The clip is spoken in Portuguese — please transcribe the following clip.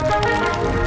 Música